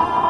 Bye.